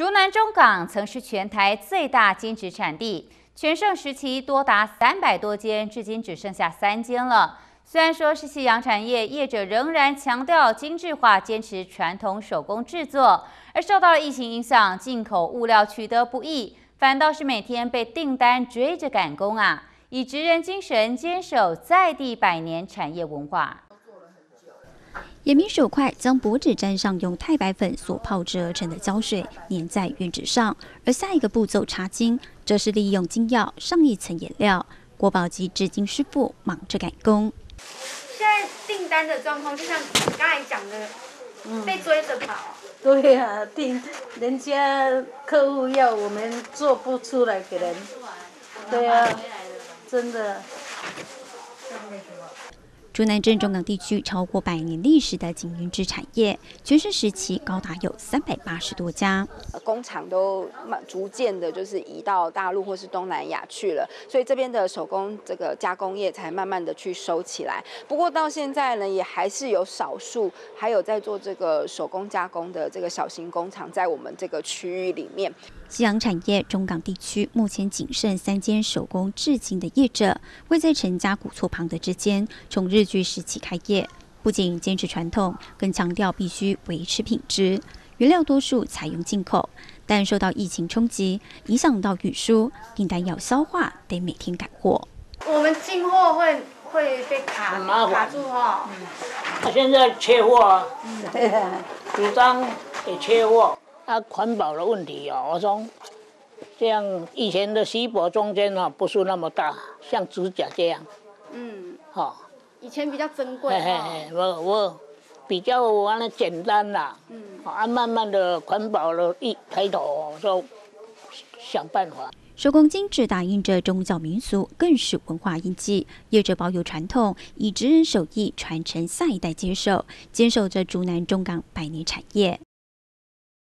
竹南中港曾是全台最大金纸产地，全盛时期多达三百多间，至今只剩下三间了。虽然说是夕阳产业，业者仍然强调精致化，坚持传统手工制作，而受到疫情影响，进口物料取得不易，反倒是每天被订单追着赶工啊！以职人精神坚守在地百年产业文化。眼明手快，将薄纸沾上用太白粉所泡制而成的胶水，粘在原纸上。而下一个步骤插金，则是利用金药上一层颜料。国宝级制金师傅忙着赶工。现在订单的状况，就像你刚才讲的，被追着跑。对呀，订人家客户要我们做不出来给人。对呀，真的。竹南镇中港地区超过百年历史的金云织产业，全盛时期高达有三百八十多家，工厂都慢逐渐的，就是移到大陆或是东南亚去了，所以这边的手工这个加工业才慢慢的去收起来。不过到现在呢，也还是有少数还有在做这个手工加工的这个小型工厂在我们这个区域里面。夕阳产业中港地区目前仅剩三间手工制金的业者，位在陈家古厝旁的之间，从日据时期开业，不仅坚持传统，更强调必须维持品质。原料多数采用进口，但受到疫情冲击，影响到运输，订单要消化，得每天赶货。我们进货会会被卡卡住哈。他现在缺货，主张也缺货。啊环保的问题哦，我说，像以前的锡箔中间哦不是那么大，像指甲这样。嗯。好。以前比较珍贵。嘿嘿嘿，我我比较完了简单啦。嗯。啊，慢慢的环保了一抬头，就想办法。手工精致打印着宗教民俗，更是文化印记。业者保有传统，以职人手艺传承下一代接受，坚守着竹南中港百年产业。